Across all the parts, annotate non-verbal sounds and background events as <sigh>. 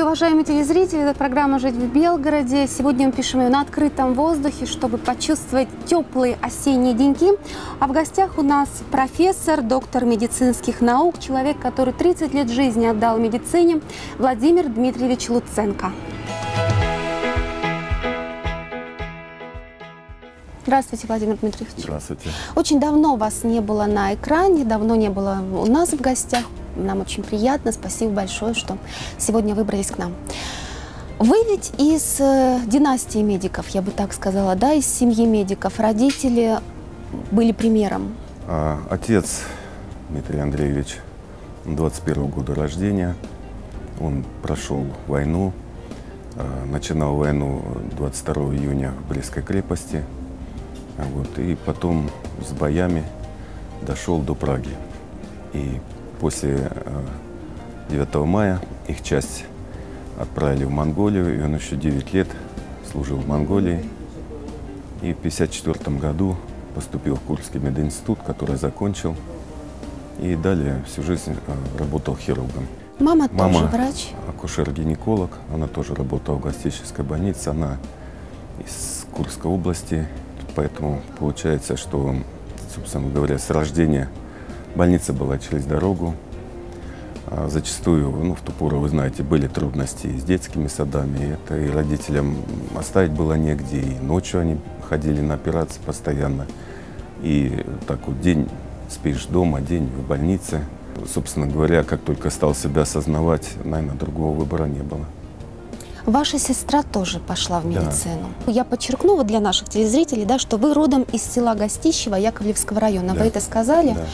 Здравствуйте, уважаемые телезрители. Это программа «Жить в Белгороде». Сегодня мы пишем ее на открытом воздухе, чтобы почувствовать теплые осенние деньки. А в гостях у нас профессор, доктор медицинских наук, человек, который 30 лет жизни отдал медицине, Владимир Дмитриевич Луценко. Здравствуйте, Владимир Дмитриевич. Здравствуйте. Очень давно вас не было на экране, давно не было у нас в гостях. Нам очень приятно. Спасибо большое, что сегодня выбрались к нам. Вы ведь из э, династии медиков, я бы так сказала, да, из семьи медиков. Родители были примером. А, отец Дмитрий Андреевич 21 года рождения. Он прошел войну, а, начинал войну 22 июня в Брестской крепости. Вот, и потом с боями дошел до Праги. И после 9 э, мая их часть отправили в Монголию, и он еще 9 лет служил в Монголии. И в 1954 году поступил в Курский мединститут, который закончил. И далее всю жизнь э, работал хирургом. Мама, Мама тоже врач? акушер-гинеколог. Она тоже работала в гастической больнице. Она из Курской области. Поэтому получается, что, собственно говоря, с рождения Больница была через дорогу. А зачастую, ну, в ту пору, вы знаете, были трудности с детскими садами. Это и родителям оставить было негде. И ночью они ходили на операции постоянно. И так вот день спишь дома, день в больнице. Собственно говоря, как только стал себя осознавать, наверное, другого выбора не было. Ваша сестра тоже пошла в медицину. Да. Я подчеркну вот для наших телезрителей, да, что вы родом из села Гостищево Яковлевского района. Да. Вы это сказали? Да.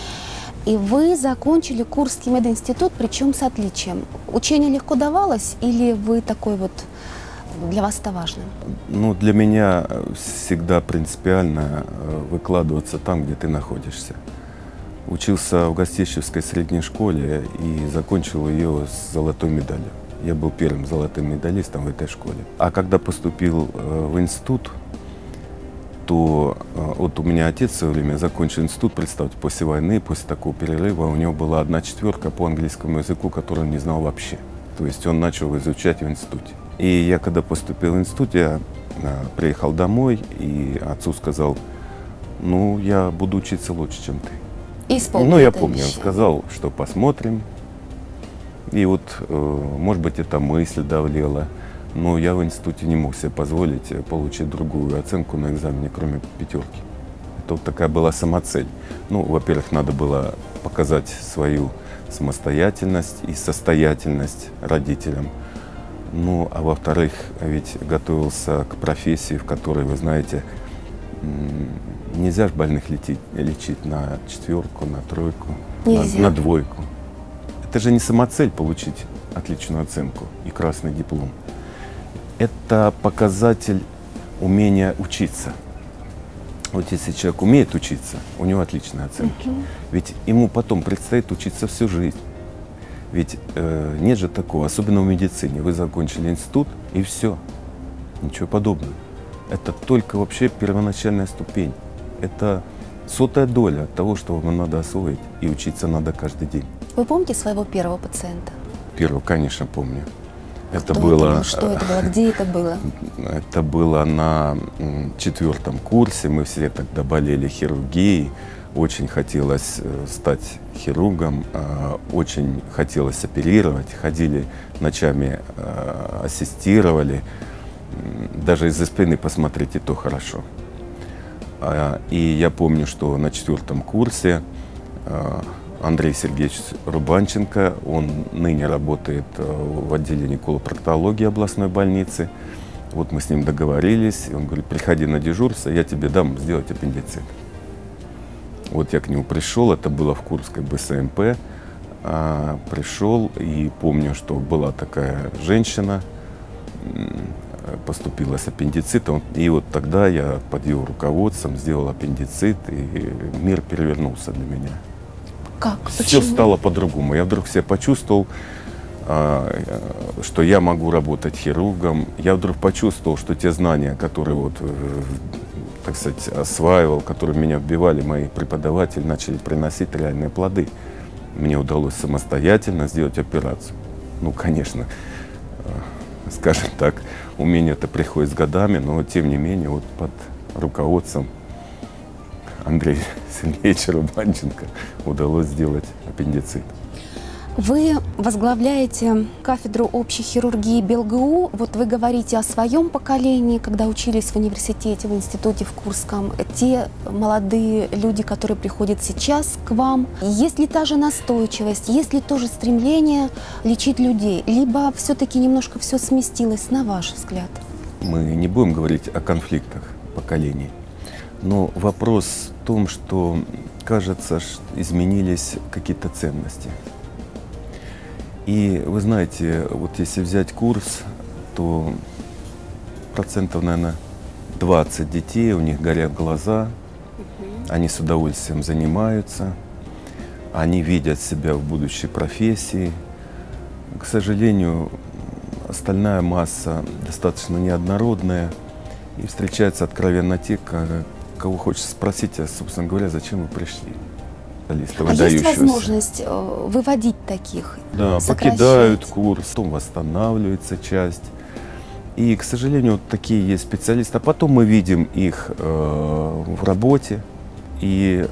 И вы закончили Курский мединститут, причем с отличием. Учение легко давалось или вы такой вот для вас это важно? Ну, для меня всегда принципиально э, выкладываться там, где ты находишься. Учился в Гостищевской средней школе и закончил ее с золотой медалью. Я был первым золотым медалистом в этой школе. А когда поступил э, в институт, то э, вот у меня отец в свое время закончил институт, представьте, после войны, после такого перерыва, у него была одна четверка по английскому языку, которую он не знал вообще. То есть он начал изучать в институте. И я когда поступил в институт, я э, приехал домой, и отцу сказал, ну, я буду учиться лучше, чем ты. Исполнил ну, я помню, он сказал, что посмотрим. И вот, э, может быть, эта мысль давлела. Но я в институте не мог себе позволить э, получить другую оценку на экзамене, кроме пятерки. Это вот такая была самоцель. Ну, во-первых, надо было показать свою самостоятельность и состоятельность родителям. Ну, а во-вторых, ведь готовился к профессии, в которой, вы знаете, нельзя же больных лететь, лечить на четверку, на тройку, на, на двойку. Это же не самоцель получить отличную оценку и красный диплом это показатель умения учиться. Вот если человек умеет учиться, у него отличные оценки. Угу. Ведь ему потом предстоит учиться всю жизнь. Ведь э, нет же такого, особенно в медицине. Вы закончили институт и все. Ничего подобного. Это только вообще первоначальная ступень. Это сотая доля того, что вам надо освоить. И учиться надо каждый день. Вы помните своего первого пациента? Первого, конечно, помню. Это Кто было, это Что это было? Где это было? Это было на четвертом курсе. Мы все тогда болели хирургией. Очень хотелось э, стать хирургом, э, очень хотелось оперировать. Ходили ночами, э, ассистировали. Даже из-за спины посмотреть и то хорошо. А, и я помню, что на четвертом курсе Андрей Сергеевич Рубанченко. Он ныне работает э, в отделении колопроктологии областной больницы. Вот мы с ним договорились. Он говорит, приходи на дежурство, я тебе дам сделать аппендицит. Вот я к нему пришел, это было в Курской БСМП. А, пришел и помню, что была такая женщина, поступила с аппендицитом. И вот тогда я под его руководством сделал аппендицит, и мир перевернулся для меня. Как? Все стало по-другому. Я вдруг себя почувствовал, а, что я могу работать хирургом. Я вдруг почувствовал, что те знания, которые вот, э, так сказать, осваивал, которые меня вбивали мои преподаватели, начали приносить реальные плоды. Мне удалось самостоятельно сделать операцию. Ну, конечно, э, скажем так, умение это приходит с годами, но тем не менее вот под руководством Андрея Сергеевича Рубанченко удалось сделать аппендицит. Вы возглавляете кафедру общей хирургии БелГУ. Вот вы говорите о своем поколении, когда учились в университете, в институте в Курском. Те молодые люди, которые приходят сейчас к вам. Есть ли та же настойчивость, есть ли тоже стремление лечить людей? Либо все-таки немножко все сместилось, на ваш взгляд? Мы не будем говорить о конфликтах поколений. Но вопрос том, что, кажется, изменились какие-то ценности. И вы знаете, вот если взять курс, то процентов, наверное, 20 детей, у них горят глаза, они с удовольствием занимаются, они видят себя в будущей профессии. К сожалению, остальная масса достаточно неоднородная, и встречаются откровенно те, кого хочется спросить, а, собственно говоря, зачем вы пришли специалистов, а есть возможность э, выводить таких? Да, покидают курс, потом восстанавливается часть. И, к сожалению, вот такие есть специалисты. А потом мы видим их э, в работе. И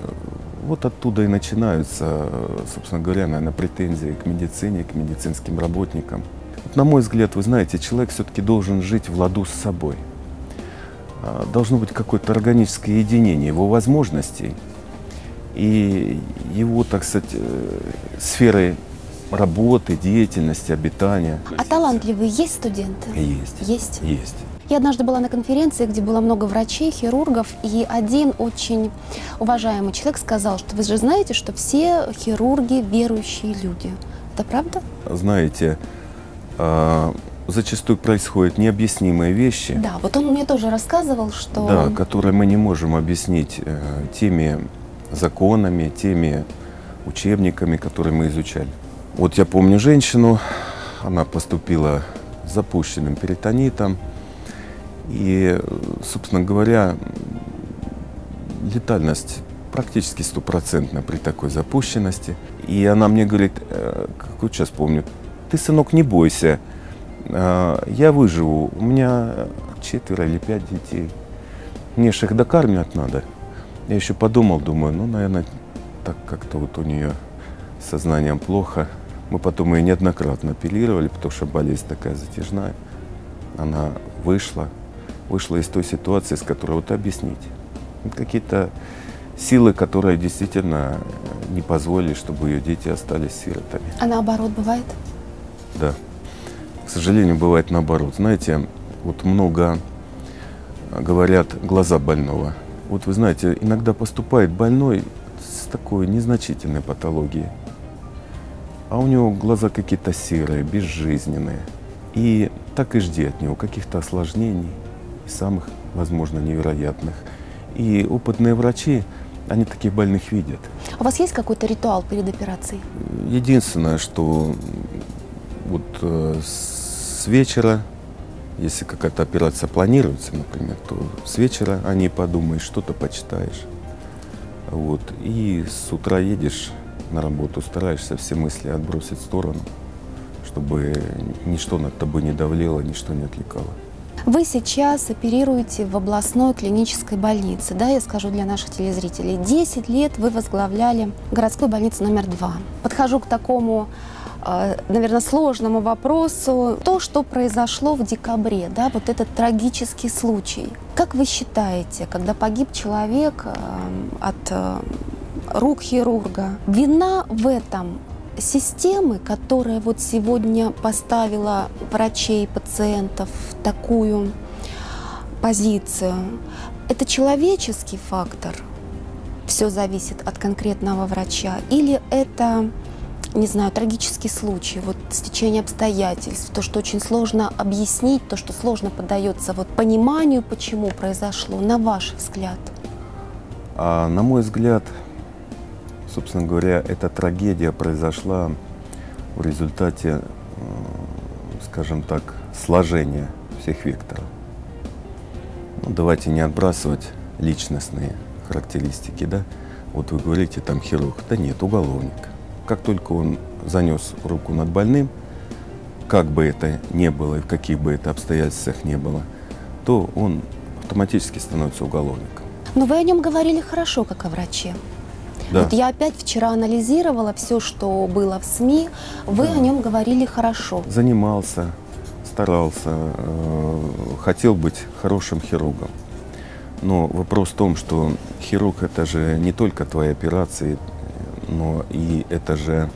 вот оттуда и начинаются, собственно говоря, наверное, претензии к медицине, к медицинским работникам. Вот, на мой взгляд, вы знаете, человек все-таки должен жить в ладу с собой. А, должно быть какое-то органическое единение его возможностей – и его, так сказать, э, сферы работы, деятельности, обитания. А талантливые есть студенты? Есть. Есть? Есть. Я однажды была на конференции, где было много врачей, хирургов, и один очень уважаемый человек сказал, что вы же знаете, что все хирурги верующие люди. Это правда? Знаете, а, зачастую происходят необъяснимые вещи. Да, вот он мне тоже рассказывал, что... Да, которые мы не можем объяснить э, теми законами, теми учебниками, которые мы изучали. Вот я помню женщину, она поступила с запущенным перитонитом. И, собственно говоря, летальность практически стопроцентна при такой запущенности. И она мне говорит, «Э, как вот сейчас помню, ты, сынок, не бойся, я выживу, у меня четверо или пять детей, мне же их докармливать надо. Я еще подумал, думаю, ну, наверное, так как-то вот у нее с сознанием плохо. Мы потом ее неоднократно апеллировали, потому что болезнь такая затяжная. Она вышла, вышла из той ситуации, с которой вот объяснить. Какие-то силы, которые действительно не позволили, чтобы ее дети остались сиротами. А наоборот бывает? Да. К сожалению, бывает наоборот. Знаете, вот много говорят глаза больного – вот вы знаете, иногда поступает больной с такой незначительной патологией, а у него глаза какие-то серые, безжизненные. И так и жди от него каких-то осложнений, самых, возможно, невероятных. И опытные врачи, они таких больных видят. А у вас есть какой-то ритуал перед операцией? Единственное, что вот э, с вечера если какая-то операция планируется, например, то с вечера о ней подумаешь, что-то почитаешь. Вот. И с утра едешь на работу, стараешься все мысли отбросить в сторону, чтобы ничто над тобой не давлело, ничто не отвлекало. Вы сейчас оперируете в областной клинической больнице, да, я скажу для наших телезрителей. Десять лет вы возглавляли городскую больницу номер два. Подхожу к такому наверное, сложному вопросу. То, что произошло в декабре, да, вот этот трагический случай. Как вы считаете, когда погиб человек э, от э, рук хирурга, вина в этом системы, которая вот сегодня поставила врачей, пациентов в такую позицию, это человеческий фактор, все зависит от конкретного врача, или это не знаю, трагический случай, вот стечение обстоятельств, то, что очень сложно объяснить, то, что сложно поддается вот пониманию, почему произошло, на ваш взгляд? А, на мой взгляд, собственно говоря, эта трагедия произошла в результате, скажем так, сложения всех векторов. Ну, давайте не отбрасывать личностные характеристики, да? Вот вы говорите, там хирург. Да нет, уголовник как только он занес руку над больным, как бы это ни было и в каких бы это обстоятельствах не было, то он автоматически становится уголовником. Но вы о нем говорили хорошо, как о враче. Да. Вот я опять вчера анализировала все, что было в СМИ. Вы Да. о нем говорили хорошо. Занимался, старался, э, хотел быть хорошим хирургом. Но вопрос в том, что хирург это же не только твои операции, но и это же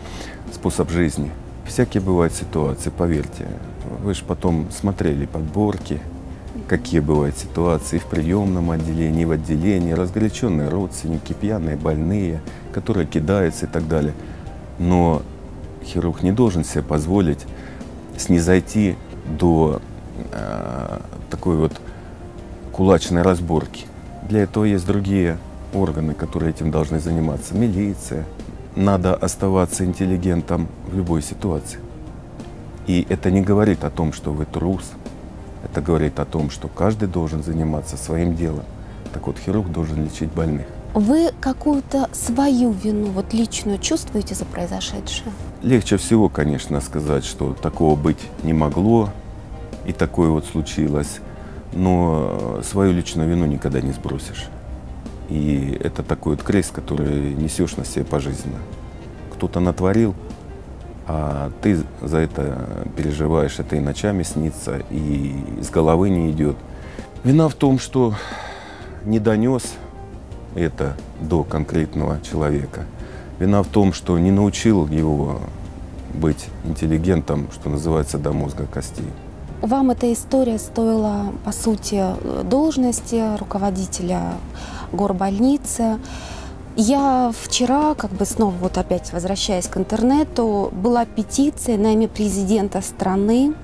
способ жизни. Всякие бывают ситуации, поверьте. Вы же потом смотрели подборки, какие бывают ситуации в приемном отделении, в отделении, разгоряченные родственники, пьяные больные, которые кидаются и так далее. Но хирург не должен себе позволить снизойти до э, такой вот кулачной разборки. Для этого есть другие органы, которые этим должны заниматься. Милиция. Надо оставаться интеллигентом в любой ситуации. И это не говорит о том, что вы трус. Это говорит о том, что каждый должен заниматься своим делом. Так вот, хирург должен лечить больных. Вы какую-то свою вину, вот личную, чувствуете за произошедшее? Легче всего, конечно, сказать, что такого быть не могло, и такое вот случилось. Но свою личную вину никогда не сбросишь. И это такой вот крест, который несешь на себе пожизненно. Кто-то натворил, а ты за это переживаешь, это и ночами снится, и из головы не идет. Вина в том, что не донес это до конкретного человека. Вина в том, что не научил его быть интеллигентом, что называется, до мозга костей. Вам эта история стоила, по сути, должности руководителя горбольницы. Я вчера, как бы снова вот опять возвращаясь к интернету, была петиция на имя президента страны,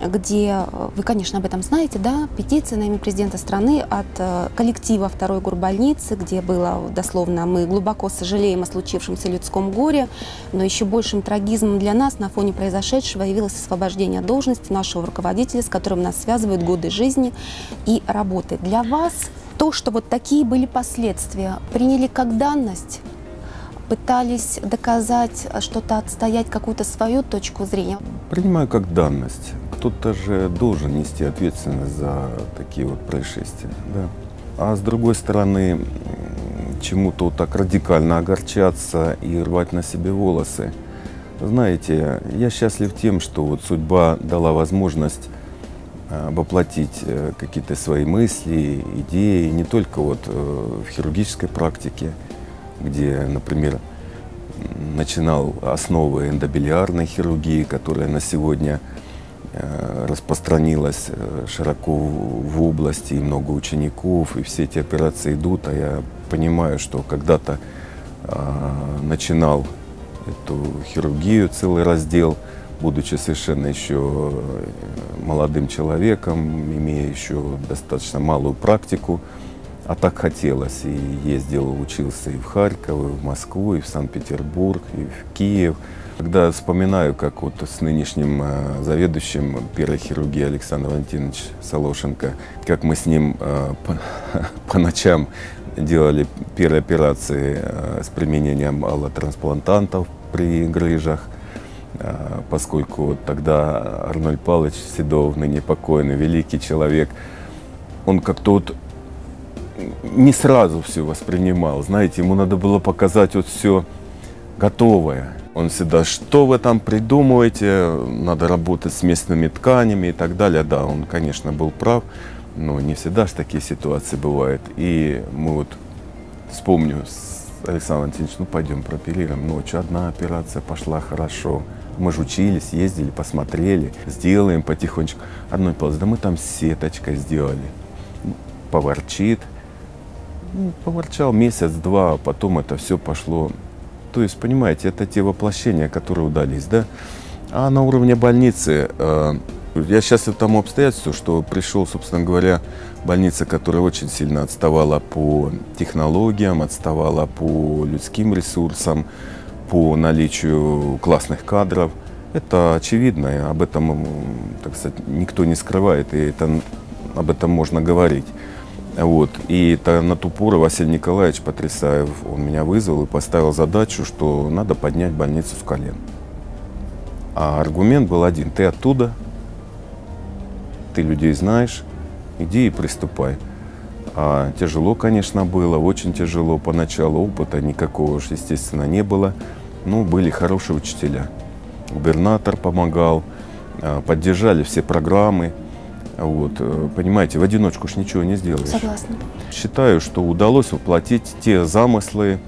где, вы, конечно, об этом знаете, да, петиция на имя президента страны от э, коллектива второй горбольницы, где было дословно «Мы глубоко сожалеем о случившемся людском горе, но еще большим трагизмом для нас на фоне произошедшего явилось освобождение должности нашего руководителя, с которым нас связывают годы жизни и работы». Для вас то, что вот такие были последствия, приняли как данность, пытались доказать что-то, отстоять какую-то свою точку зрения. Принимаю как данность. Кто-то же должен нести ответственность за такие вот происшествия. Да. А с другой стороны, чему-то так радикально огорчаться и рвать на себе волосы. Знаете, я счастлив тем, что вот судьба дала возможность э, воплотить э, какие-то свои мысли, идеи, не только вот э, в хирургической практике, где, например, начинал основы эндобелиарной хирургии, которая на сегодня распространилась э, широко в области, и много учеников, и все эти операции идут, а я понимаю, что когда-то э, начинал эту хирургию, целый раздел, будучи совершенно еще э, молодым человеком, имея еще достаточно малую практику, а так хотелось. И ездил, учился и в Харьков, и в Москву, и в Санкт-Петербург, и в Киев. Когда вспоминаю, как вот с нынешним э, заведующим первой хирургии Александр Валентинович Солошенко, как мы с ним э, по, <laughs> по ночам делали первые операции э, с применением аллотрансплантантов при грыжах, поскольку тогда Арнольд Павлович Седов, ныне покойный, великий человек, он как-то вот не сразу все воспринимал. Знаете, ему надо было показать вот все готовое. Он всегда, что вы там придумываете, надо работать с местными тканями и так далее. Да, он, конечно, был прав, но не всегда же такие ситуации бывают. И мы вот, вспомню, с Александром Валентиновичем, ну пойдем прооперируем. Ночью одна операция пошла хорошо. Мы же учились, ездили, посмотрели, сделаем потихонечку. Одной Павлович, да мы там сеточкой сделали. Поворчит, ну, поворчал месяц-два, а потом это все пошло. То есть, понимаете, это те воплощения, которые удались, да? А на уровне больницы, э, я счастлив тому обстоятельству, что пришел, собственно говоря, больница, которая очень сильно отставала по технологиям, отставала по людским ресурсам, по наличию классных кадров. Это очевидно, об этом, так сказать, никто не скрывает, и это, об этом можно говорить. Вот. И это на ту пору Василий Николаевич Потрясаев, он меня вызвал и поставил задачу, что надо поднять больницу с колен. А аргумент был один. Ты оттуда, ты людей знаешь, иди и приступай. А тяжело, конечно, было, очень тяжело. Поначалу опыта никакого уж, естественно, не было. Ну, были хорошие учителя. Губернатор помогал, а, поддержали все программы. Вот, э, понимаете, в одиночку ж ничего не сделаешь. Согласна. Считаю, что удалось воплотить те замыслы,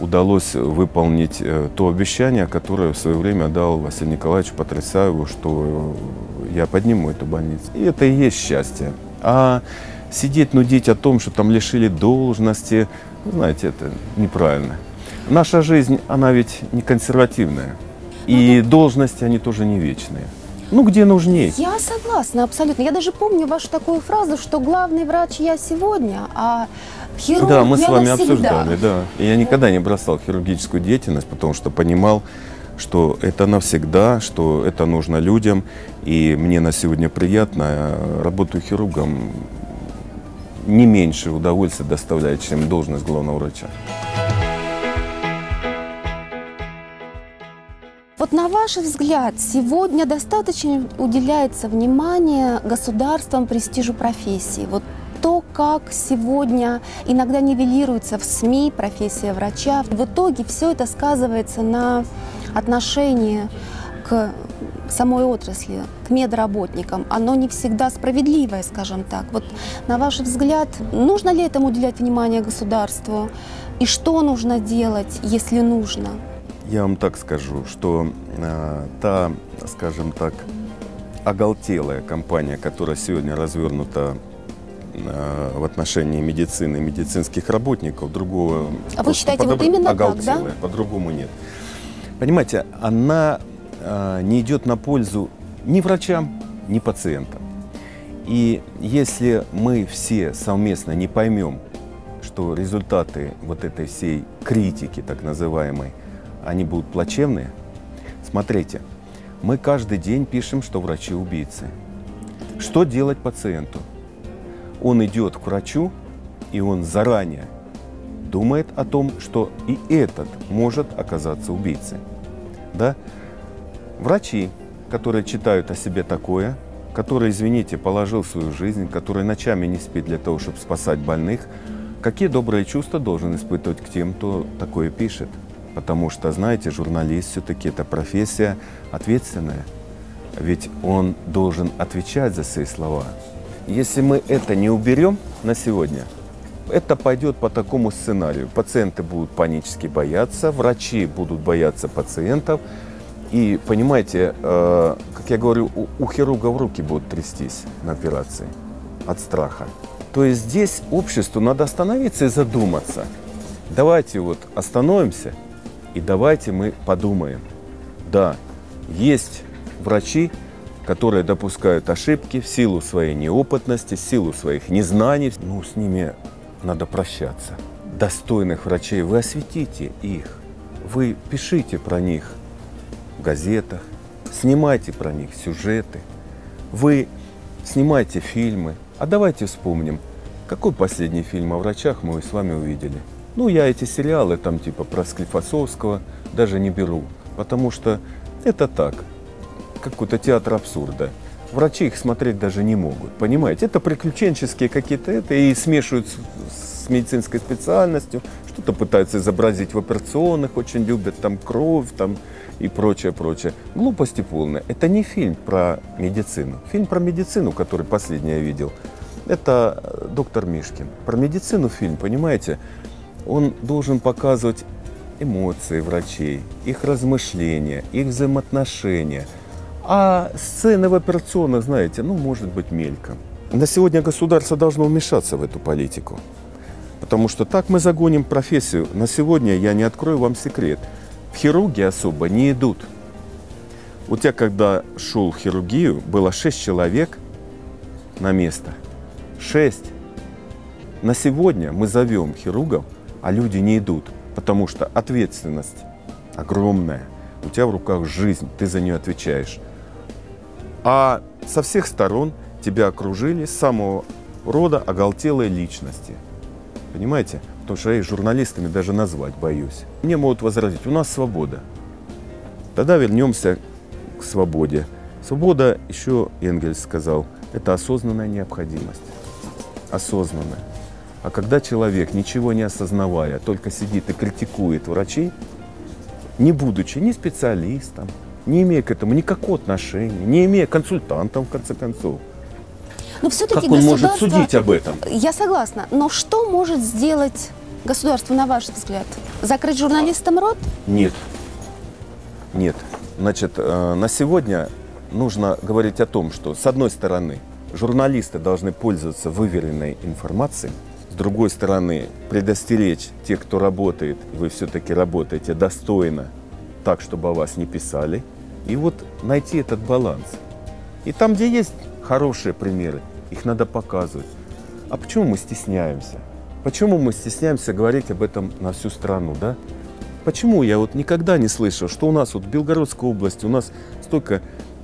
удалось выполнить э, то обещание, которое в свое время дал Василий Николаевич Потрясаеву, что я подниму эту больницу. И это и есть счастье. А сидеть, нудить о том, что там лишили должности, знаете, это неправильно. Наша жизнь, она ведь не консервативная. И должности, они тоже не вечные. Ну, где нужнее. Я согласна, абсолютно. Я даже помню вашу такую фразу, что главный врач я сегодня, а хирург Да, мы я с вами навсегда. обсуждали, да. И я никогда не бросал хирургическую деятельность, потому что понимал, что это навсегда, что это нужно людям. И мне на сегодня приятно. Работаю хирургом не меньше удовольствия доставляет, чем должность главного врача. Вот на ваш взгляд, сегодня достаточно уделяется внимание государством престижу профессии? Вот то, как сегодня иногда нивелируется в СМИ профессия врача, в итоге все это сказывается на отношении к самой отрасли, к медработникам. Оно не всегда справедливое, скажем так. Вот на ваш взгляд, нужно ли этому уделять внимание государству? И что нужно делать, если нужно? Я вам так скажу, что э, та, скажем так, оголтелая компания, которая сегодня развернута э, в отношении медицины и медицинских работников, другого... А вы считаете, вот подобра- именно так, да? оголтелая, По-другому нет. Понимаете, она э, не идет на пользу ни врачам, ни пациентам. И если мы все совместно не поймем, что результаты вот этой всей критики, так называемой, они будут плачевные, смотрите, мы каждый день пишем, что врачи убийцы. Что делать пациенту? Он идет к врачу, и он заранее думает о том, что и этот может оказаться убийцей. Да? Врачи, которые читают о себе такое, который, извините, положил свою жизнь, который ночами не спит для того, чтобы спасать больных, какие добрые чувства должен испытывать к тем, кто такое пишет? Потому что, знаете, журналист все-таки это профессия ответственная. Ведь он должен отвечать за свои слова. Если мы это не уберем на сегодня, это пойдет по такому сценарию. Пациенты будут панически бояться, врачи будут бояться пациентов. И понимаете, э, как я говорю, у, у хирурга в руки будут трястись на операции от страха. То есть здесь обществу надо остановиться и задуматься. Давайте вот остановимся и давайте мы подумаем. Да, есть врачи, которые допускают ошибки в силу своей неопытности, в силу своих незнаний. Ну, с ними надо прощаться. Достойных врачей вы осветите их. Вы пишите про них в газетах, снимайте про них сюжеты. Вы снимайте фильмы. А давайте вспомним, какой последний фильм о врачах мы с вами увидели. Ну, я эти сериалы там типа про Склифосовского даже не беру, потому что это так, какой-то театр абсурда. Врачи их смотреть даже не могут, понимаете? Это приключенческие какие-то это и смешивают с, с медицинской специальностью, что-то пытаются изобразить в операционных, очень любят там кровь там и прочее, прочее. Глупости полные. Это не фильм про медицину. Фильм про медицину, который последний я видел, это э, доктор Мишкин. Про медицину фильм, понимаете? Он должен показывать эмоции врачей, их размышления, их взаимоотношения. А сцены в операционных, знаете, ну, может быть, мельком. На сегодня государство должно вмешаться в эту политику. Потому что так мы загоним профессию. На сегодня я не открою вам секрет. В хирургии особо не идут. Вот я когда шел в хирургию, было 6 человек на место. 6. На сегодня мы зовем хирургов, а люди не идут, потому что ответственность огромная. У тебя в руках жизнь, ты за нее отвечаешь. А со всех сторон тебя окружили самого рода оголтелые личности. Понимаете? Потому что я их журналистами даже назвать боюсь. Мне могут возразить, у нас свобода. Тогда вернемся к свободе. Свобода, еще Энгельс сказал, это осознанная необходимость. Осознанная. А когда человек, ничего не осознавая, только сидит и критикует врачей, не будучи ни специалистом, не имея к этому никакого отношения, не имея консультантом, в конце концов, но все-таки как он может судить об этом? Я согласна. Но что может сделать государство, на ваш взгляд? Закрыть журналистам рот? Нет. Нет. Значит, э, на сегодня нужно говорить о том, что, с одной стороны, журналисты должны пользоваться выверенной информацией, другой стороны, предостеречь тех, кто работает, вы все-таки работаете достойно, так, чтобы о вас не писали, и вот найти этот баланс. И там, где есть хорошие примеры, их надо показывать. А почему мы стесняемся? Почему мы стесняемся говорить об этом на всю страну, да? Почему я вот никогда не слышал, что у нас вот в Белгородской области у нас столько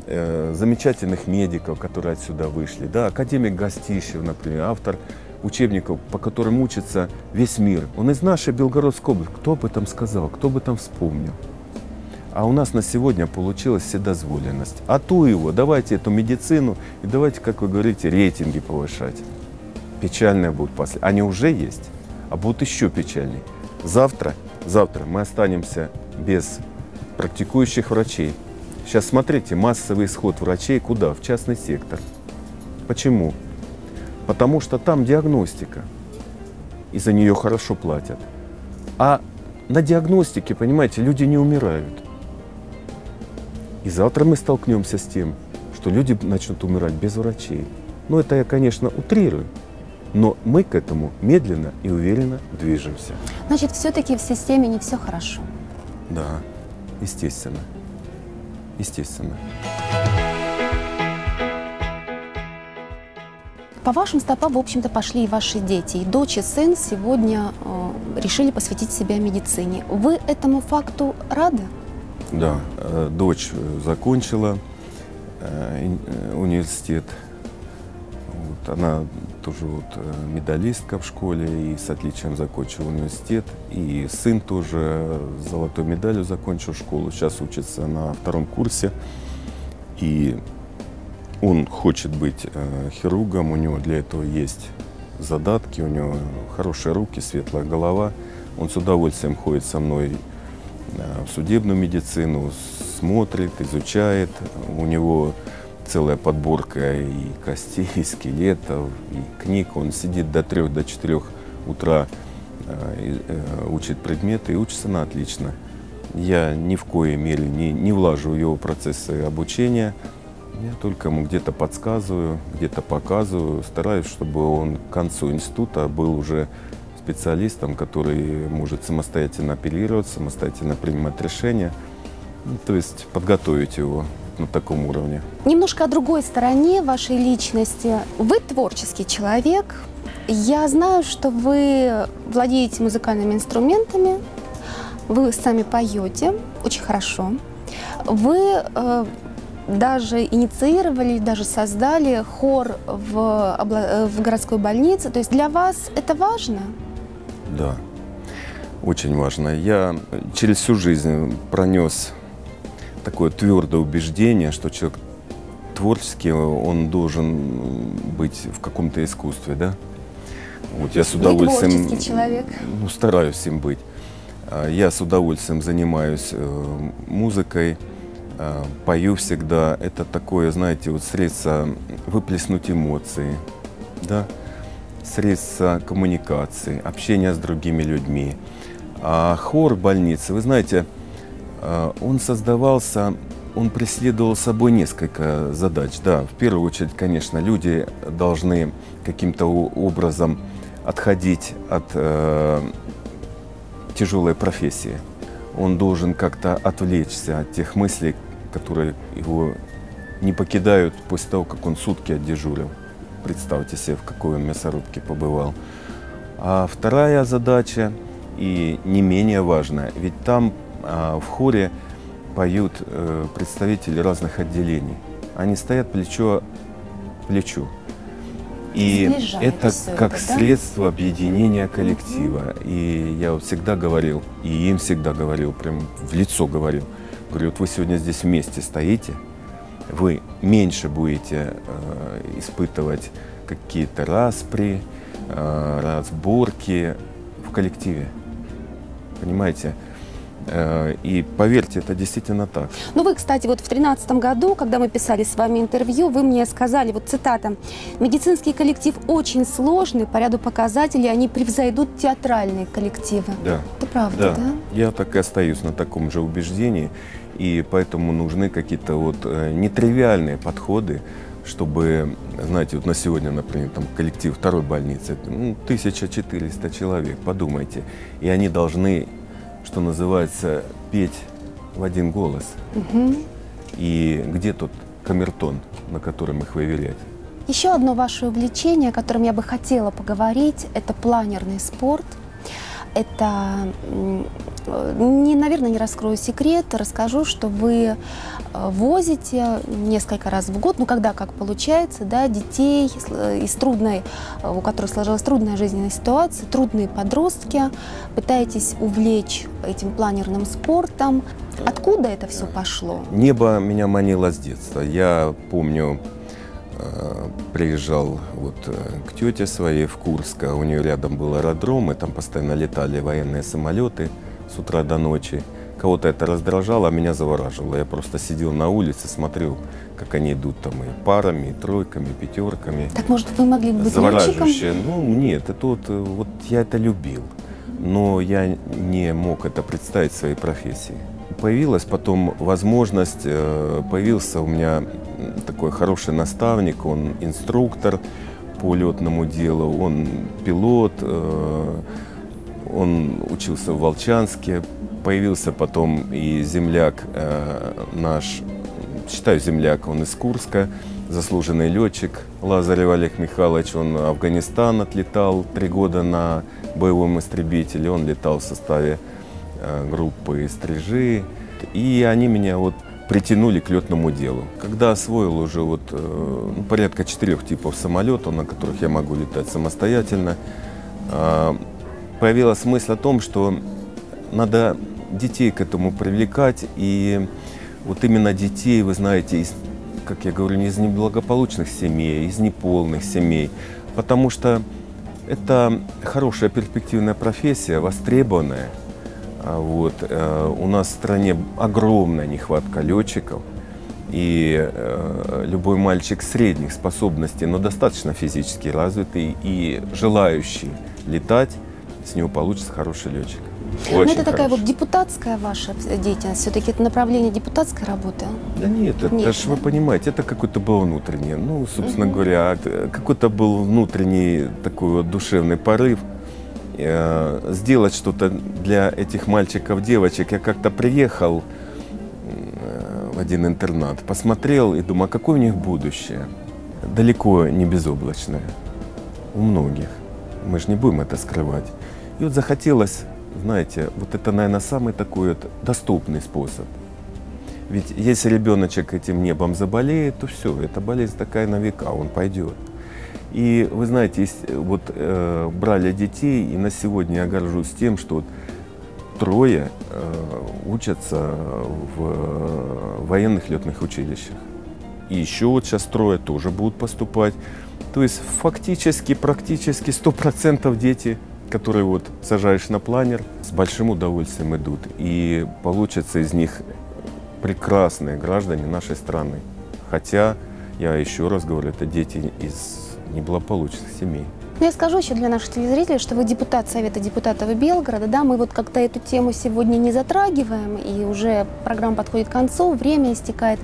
э, замечательных медиков, которые отсюда вышли, да, академик Гостищев, например, автор учебников, по которым учится весь мир. Он из нашей Белгородской области. Кто об этом сказал, кто об этом вспомнил? А у нас на сегодня получилась вседозволенность. А ту его, давайте эту медицину и давайте, как вы говорите, рейтинги повышать. Печальные будут после. Они уже есть, а будут еще печальнее. Завтра, завтра мы останемся без практикующих врачей. Сейчас смотрите, массовый исход врачей куда? В частный сектор. Почему? Потому что там диагностика. И за нее хорошо платят. А на диагностике, понимаете, люди не умирают. И завтра мы столкнемся с тем, что люди начнут умирать без врачей. Ну, это я, конечно, утрирую. Но мы к этому медленно и уверенно движемся. Значит, все-таки в системе не все хорошо. Да, естественно. Естественно. По вашим стопам, в общем-то, пошли и ваши дети. И дочь и сын сегодня э, решили посвятить себя медицине. Вы этому факту рады? Да, э, дочь э, закончила э, университет. Вот, она тоже вот медалистка в школе и с отличием закончила университет. И сын тоже с золотой медалью закончил школу. Сейчас учится на втором курсе. И он хочет быть хирургом, у него для этого есть задатки, у него хорошие руки, светлая голова. Он с удовольствием ходит со мной в судебную медицину, смотрит, изучает. У него целая подборка и костей, и скелетов, и книг. Он сидит до трех, до четырех утра, э, э, учит предметы и учится на отлично. Я ни в коей мере не, не влажу в его процессы обучения. Я только ему где-то подсказываю, где-то показываю, стараюсь, чтобы он к концу института был уже специалистом, который может самостоятельно оперировать, самостоятельно принимать решения. Ну, то есть подготовить его на таком уровне. Немножко о другой стороне вашей личности. Вы творческий человек. Я знаю, что вы владеете музыкальными инструментами, вы сами поете очень хорошо. Вы э, даже инициировали, даже создали хор в, в городской больнице. То есть для вас это важно? Да, очень важно. Я через всю жизнь пронес такое твердое убеждение, что человек творческий, он должен быть в каком-то искусстве, да? Вот я с удовольствием... Вы человек. Ну, стараюсь им быть. А, я с удовольствием занимаюсь э, музыкой, э, пою всегда. Это такое, знаете, вот средство выплеснуть эмоции, да? средства коммуникации, общения с другими людьми. А хор больницы, вы знаете, э, он создавался, он преследовал собой несколько задач. Да, в первую очередь, конечно, люди должны каким-то образом отходить от э, тяжелой профессии. Он должен как-то отвлечься от тех мыслей, которые его не покидают после того, как он сутки отдежурил. Представьте себе, в какой он мясорубке побывал. А вторая задача, и не менее важная, ведь там а, в хоре поют э, представители разных отделений. Они стоят плечо к плечу. И это как это, да? средство объединения коллектива. И я всегда говорил, и им всегда говорил, прям в лицо говорил, Говорю, вот вы сегодня здесь вместе стоите, вы меньше будете э, испытывать какие-то распри, э, разборки в коллективе. Понимаете? Э, и поверьте, это действительно так. Ну вы, кстати, вот в 2013 году, когда мы писали с вами интервью, вы мне сказали, вот цитата, «Медицинский коллектив очень сложный, по ряду показателей они превзойдут театральные коллективы». Да. Это правда, да? да? Я так и остаюсь на таком же убеждении, и поэтому нужны какие-то вот э, нетривиальные подходы, чтобы, знаете, вот на сегодня, например, там коллектив второй больницы, ну, 1400 человек, подумайте, и они должны что называется, петь в один голос. Угу. И где тот камертон, на котором их выверять? Еще одно ваше увлечение, о котором я бы хотела поговорить, это планерный спорт – это, не, наверное, не раскрою секрет, расскажу, что вы э, возите несколько раз в год, ну когда как получается, да, детей э, из трудной, э, у которых сложилась трудная жизненная ситуация, трудные подростки, пытаетесь увлечь этим планерным спортом. Откуда это все пошло? Небо меня манило с детства. Я помню, приезжал вот к тете своей в Курск, а у нее рядом был аэродром, и там постоянно летали военные самолеты с утра до ночи. Кого-то это раздражало, а меня завораживало. Я просто сидел на улице, смотрел, как они идут там и парами, и тройками, и пятерками. Так может вы могли быть Завораживающе. Ну нет, это вот, э, вот я это любил, но я не мог это представить в своей профессии. Появилась потом возможность, появился у меня такой хороший наставник, он инструктор по летному делу, он пилот, э, он учился в Волчанске, появился потом и земляк э, наш, считаю земляк, он из Курска, заслуженный летчик Лазарев Олег Михайлович, он в Афганистан отлетал три года на боевом истребителе, он летал в составе э, группы «Стрижи», и они меня вот притянули к летному делу. Когда освоил уже вот, э, ну, порядка четырех типов самолетов, на которых я могу летать самостоятельно, э, появилась мысль о том, что надо детей к этому привлекать. И вот именно детей, вы знаете, из, как я говорю, не из неблагополучных семей, из неполных семей. Потому что это хорошая перспективная профессия, востребованная – а вот. Э, у нас в стране огромная нехватка летчиков. И э, любой мальчик средних способностей, но достаточно физически развитый и желающий летать, с него получится хороший летчик. Ну, Очень это такая хороший. вот депутатская ваша деятельность, все-таки это направление депутатской работы? Да нет, это нет, же вы понимаете, это какой-то был внутренний, ну, собственно угу. говоря, какой-то был внутренний такой вот душевный порыв – Э, сделать что-то для этих мальчиков, девочек. Я как-то приехал э, в один интернат, посмотрел и думаю, а какое у них будущее? Далеко не безоблачное. У многих. Мы же не будем это скрывать. И вот захотелось, знаете, вот это, наверное, самый такой вот доступный способ. Ведь если ребеночек этим небом заболеет, то все, эта болезнь такая на века, он пойдет. И вы знаете, есть, вот э, брали детей, и на сегодня я горжусь тем, что вот трое э, учатся в э, военных летных училищах. И еще вот сейчас трое тоже будут поступать. То есть фактически, практически 100% дети, которые вот сажаешь на планер, с большим удовольствием идут. И получатся из них прекрасные граждане нашей страны. Хотя, я еще раз говорю, это дети из неблагополучных семей. Ну, я скажу еще для наших телезрителей, что вы депутат Совета депутатов Белгорода, да, мы вот как-то эту тему сегодня не затрагиваем, и уже программа подходит к концу, время истекает.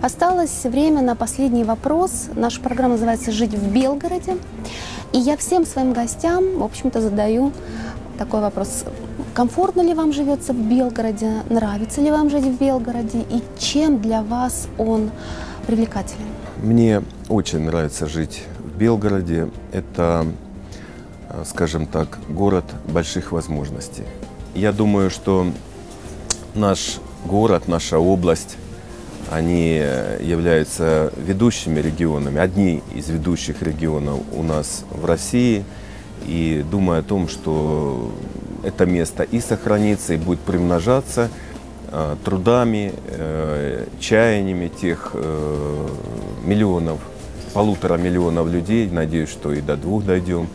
Осталось время на последний вопрос. Наша программа называется «Жить в Белгороде». И я всем своим гостям, в общем-то, задаю такой вопрос. Комфортно ли вам живется в Белгороде? Нравится ли вам жить в Белгороде? И чем для вас он привлекателен? Мне очень нравится жить Белгороде это, э, скажем так, город больших возможностей. Я думаю, что наш город, наша область, они являются ведущими регионами, одни из ведущих регионов у нас в России. И думаю о том, что это место и сохранится, и будет примножаться. э, трудами, э, чаяниями тех э, миллионов, полутора миллионов людей, надеюсь, что и до двух дойдем,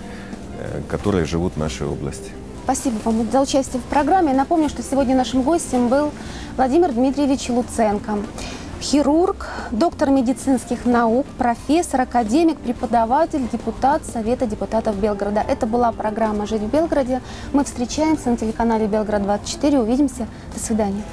э, которые живут в нашей области. Спасибо вам за участие в программе. Напомню, что сегодня нашим гостем был Владимир Дмитриевич Луценко. Хирург, доктор медицинских наук, профессор, академик, преподаватель, депутат Совета депутатов Белгорода. Это была программа «Жить в Белгороде». Мы встречаемся на телеканале «Белгород-24». Увидимся. До свидания.